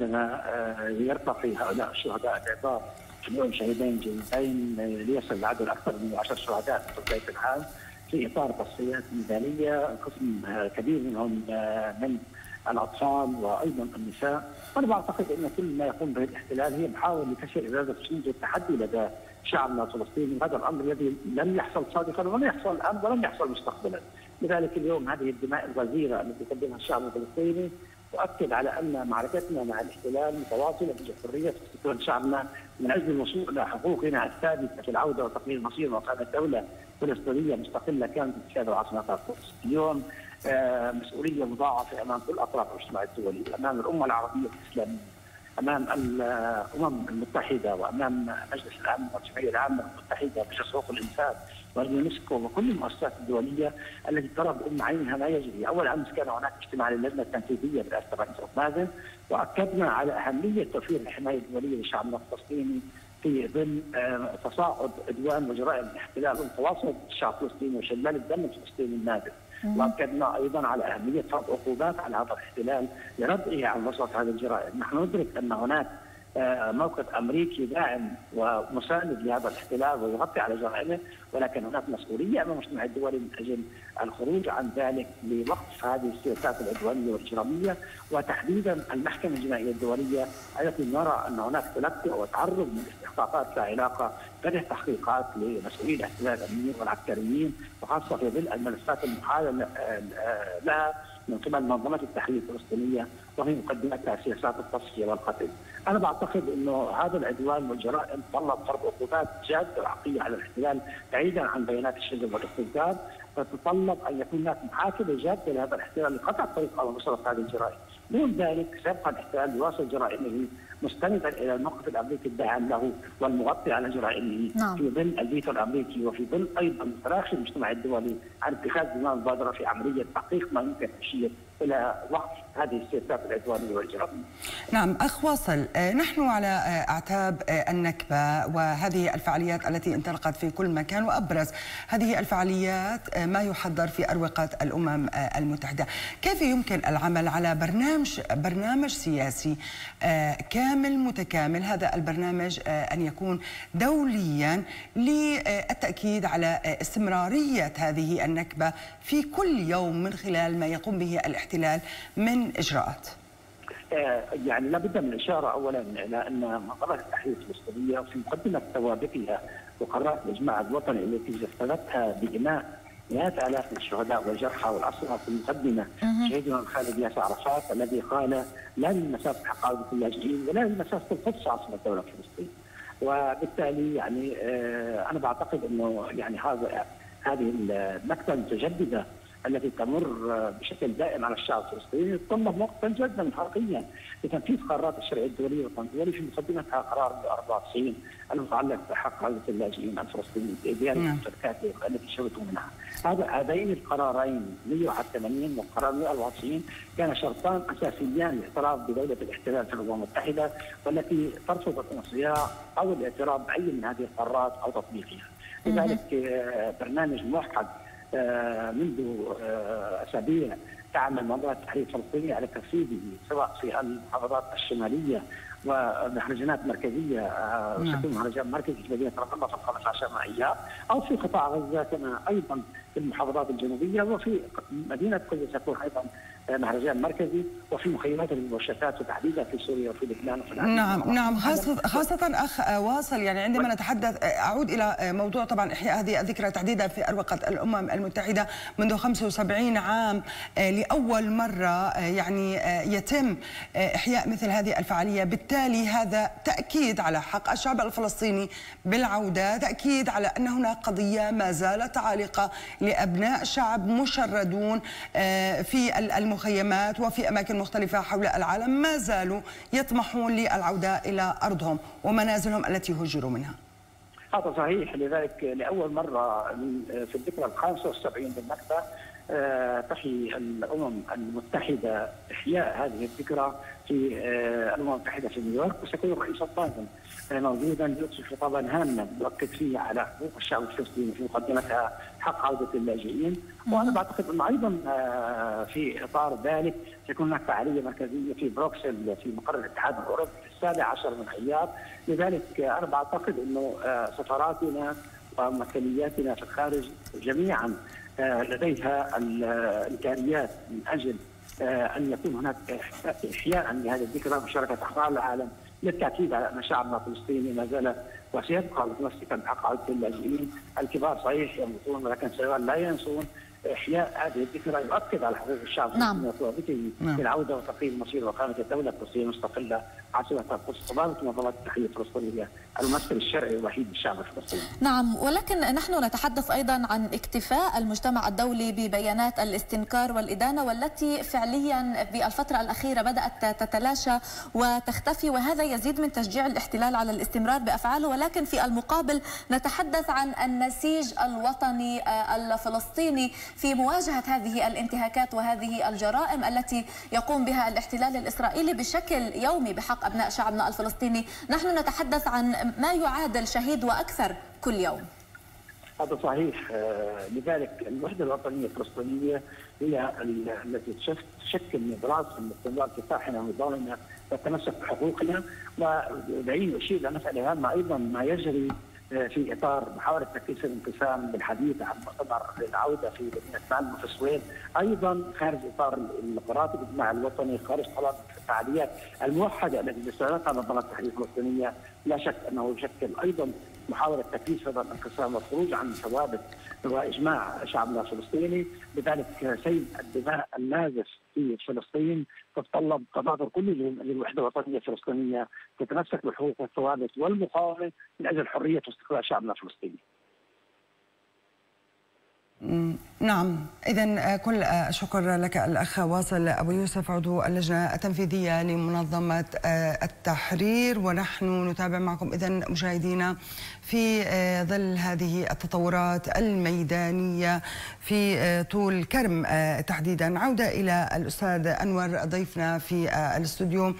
عندما يرتقي هؤلاء الشهداء باعتبار اليوم شهيدين جيدين ليصل العدد أكثر من 10 شهداء في بدايه العام في إطار تصفيات ميدانيه قسم كبير منهم من الأطفال وأيضا النساء. وأنا بعتقد إن كل ما يقوم به الاحتلال هي محاولة لكسر ازازه السوج والتحدي لدى شعبنا الفلسطيني وهذا الأمر الذي لم يحصل سابقا ولم يحصل الآن ولن يحصل مستقبلا. لذلك اليوم هذه الدماء الغزيره التي قدمها الشعب الفلسطيني تؤكد على أن معركتنا مع الاحتلال متواصلة بجسريه تستكون شعبنا من أجل الوصول إلى حقوقنا الثابتة في العودة وتقرير مصير وقامت دوله فلسطينيه مستقله كانت تشهد عاصمه القدس. اليوم آه مسؤولية مضاعفة أمام كل أطراف المجتمع الدولي، أمام الأمة العربية الإسلامية، أمام الأمم المتحدة وأمام مجلس الأمن والجمعية العامة المتحدة بشخص حقوق الإنسان واليونسكو وكل المؤسسات الدولية التي ترى بأم عينها ما يجري، أول أمس كان هناك اجتماع للجنة التنفيذية برئاسه الرئيس مازن وأكدنا على أهمية توفير الحماية الدولية لشعبنا الفلسطيني في ظل تصاعد عدوان وجرائم الاحتلال المتواصل الشعب الفلسطيني وشلال الدم الفلسطيني النادر. وأكدنا أيضا على أهمية فرض عقوبات على هذا الاحتلال لردعه عن وسط هذه الجرائم، نحن ندرك أن هناك موقف أمريكي داعم ومساند لهذا الاحتلال ويغطي على جرائمه ولكن هناك مسؤولية أمام المجتمع الدولي من أجل الخروج عن ذلك لوقف هذه السياسات العدوانية والإجرامية. وتحديدا المحكمة الجنائية الدولية التي نرى أن هناك تلقي وتعرض من استحقاقات لا علاقة فتح تحقيقات لمسؤولي الاحتلال الامنيين والعسكريين وخاصة في ظل الملفات المحالة لها. من قبل منظمة التحرير الفلسطينية وفي مقدمتها سياسات التصفية والقتل. أنا بعتقد إنه هذا العدوان والجرائم طلب فرض عقوبات جادة وحقيقيه على الاحتلال بعيدا عن بيانات الشجب والاستنكار فتتطلب أن يكون هناك محاكمة جادة لهذا الاحتلال لقطع على نصره هذه الجرائم. دون ذلك سيبقى الاحتلال يواصل جرائمه مستندا إلى الموقف الأمريكي الداعم له والمغطي على جرائمه نعم. في ظل الفيتو الأمريكي وفي ظل أيضا تراخي المجتمع الدولي عن اتخاذ مبادرة في عملية تحقيق ما يمكن تشير إلى وقف هذه السياسات العدوانية والجرائم. نعم أخ واصل نحن على أعتاب النكبة وهذه الفعاليات التي انطلقت في كل مكان وأبرز هذه الفعاليات ما يحضر في أروقة الأمم المتحدة، كيف يمكن العمل على برنامج برنامج سياسي كامل متكامل هذا البرنامج أن يكون دوليا للتأكيد على استمرارية هذه النكبة في كل يوم من خلال ما يقوم به الاحتلال من إجراءات. يعني لابد من الاشاره اولا إلى أن منظمه التحرير الفلسطينيه في مقدمة ثوابتها وقرارات الإجماع الوطني التي جسدتها بإناء مئات آلاف من الشهداء والجرحى والاصوات في المقدمة. شهيدنا الخالد ياسر عرفات الذي قال لا للمسافه حقائق اللاجئين ولا للمسافه القدس عاصمة الدولة الفلسطينية. وبالتالي يعني أنا بعتقد إنه يعني هذا هذه النكبه المتجدده التي تمر بشكل دائم على الشعب الفلسطيني تتطلب وقتا جدا حقيقيا لتنفيذ قرارات الشرعية الدولية والقانون في مقدمتها قرار 94 المتعلق بحق عوده اللاجئين الفلسطينيين بإبيان المشتركات التي شرطوا منها. هذا هذين القرارين 181 والقرار 194 كان شرطان أساسيان للاعتراف بدولة الاحتلال في الأمم المتحدة والتي ترفض الانصياع أو الاعتراف بأي من هذه القرارات أو تطبيقها. لذلك برنامج موحد منذ أسابيع تعمل منظمه التحرير الفلسطينيه على تنفيذه سواء في المحافظات الشمالية ومهرجانات مركزية وشكل مهرجان مركزي في مدينة رام الله في ال 15 مائية أو في قطاع غزة كما أيضا في المحافظات الجنوبية وفي مدينة قدس يكون أيضا مهرجان مركزي وفي مخيمات الموشكات وتحديدا في سوريا وفي لبنان وفي نعم نعم. خاصة, خاصة أخ واصل يعني عندما نتحدث أعود إلى موضوع طبعا إحياء هذه الذكرى تحديدا في أروقة الأمم المتحدة منذ 75 عام لأول مرة يعني يتم إحياء مثل هذه الفعالية. بالتالي هذا تأكيد على حق الشعب الفلسطيني بالعودة تأكيد على أن هناك قضية ما زالت عالقة لأبناء شعب مشردون في المخيمات وفي أماكن مختلفة حول العالم ما زالوا يطمحون للعودة إلى أرضهم ومنازلهم التي هجروا منها. هذا صحيح. لذلك لأول مرة في الذكرى ال 75 للنكبة تحيي الأمم المتحدة إحياء هذه الذكرى في الأمم المتحدة في نيويورك وسيكون الرئيس القادم موجودا يلقي خطابا هاما يؤكد فيه على حقوق الشعب الفلسطيني في مقدمتها حق عودة اللاجئين. وأنا بعتقد انه أيضا في إطار ذلك سيكون هناك فعالية مركزية في بروكسل في مقر الاتحاد الأوروبي في السابع عشر من أيار. لذلك أنا بعتقد أنه سفاراتنا ومثلياتنا في الخارج جميعا لديها الإمكانيات من أجل أن يكون هناك إحياء لهذه الذكرى بشركه أخبار العالم للتأكيد على ان شعبنا الفلسطيني ما زال وسيبقى متمسكا بحق عوده اللاجئين، الكبار صحيح يموتون ولكن الصغار لا ينسون إحياء هذه الذكرى يؤكد على حقوق الشعب نعم. وطلبته نعم. بالعوده وتقييم مصير وقامة الدولة الفلسطينيه المستقله عاصمة القدس وضابط منظمات التحرير الفلسطينية الممثل الشرعي الوحيد للشعب الفلسطيني. نعم ولكن نحن نتحدث أيضا عن اكتفاء المجتمع الدولي ببيانات الاستنكار والإدانة والتي فعليا بالفترة الأخيرة بدأت تتلاشى وتختفي وهذا يزيد من تشجيع الاحتلال على الاستمرار بأفعاله ولكن في المقابل نتحدث عن النسيج الوطني الفلسطيني في مواجهة هذه الانتهاكات وهذه الجرائم التي يقوم بها الاحتلال الإسرائيلي بشكل يومي بحق أبناء شعبنا الفلسطيني، نحن نتحدث عن ما يعادل شهيد وأكثر كل يوم. هذا صحيح. لذلك الوحدة الوطنية الفلسطينية هي التي تشكل نظام الاستمرار كفاحنا ونضالنا والتمسك بحقوقنا. ودعيني أشير إلى مسألة هامة أيضا ما يجري في إطار محاولة تكثيف الانقسام بالحديث عن مؤتمر العوده في مدينة مالمو في السويد، أيضا خارج إطار القرارات الاجتماع الوطني، خارج طلب الفعاليات الموحدة التي استعرضتها منظمه التحرير الفلسطينيه، لا شك أنه يشكل أيضا محاولة تكثيف هذا الانقسام والخروج عن ثوابت وإجماع شعبنا الفلسطيني، لذلك سيل الدماء النازف في فلسطين تتطلب تضافر كل للوحده الوطنية الفلسطينية تتمسك بالحقوق والثوابت والمقاومة من أجل حرية واستقلال شعبنا الفلسطيني. نعم. إذا كل الشكر لك الأخ واصل أبو يوسف عضو اللجنة التنفيذية لمنظمة التحرير ونحن نتابع معكم إذا مشاهدينا في ظل هذه التطورات الميدانية في طول كرم تحديدا. عودة إلى الأستاذ أنور ضيفنا في الاستوديو.